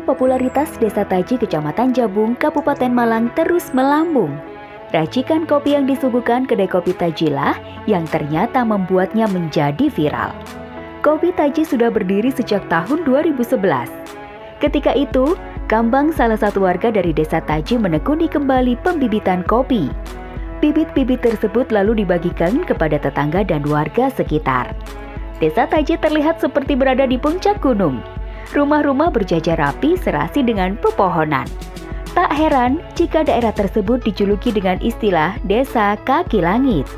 popularitas Desa Taji Kecamatan Jabung, Kabupaten Malang terus melambung. Racikan kopi yang disuguhkan kedai kopi Tajilah yang ternyata membuatnya menjadi viral. Kopi Taji sudah berdiri sejak tahun 2011. Ketika itu, Kambang salah satu warga dari desa Taji menekuni kembali pembibitan kopi. Bibit-bibit tersebut lalu dibagikan kepada tetangga dan warga sekitar. Desa Taji terlihat seperti berada di puncak gunung. Rumah-rumah berjajar rapi serasi dengan pepohonan. Tak heran jika daerah tersebut dijuluki dengan istilah Desa Kaki Langit.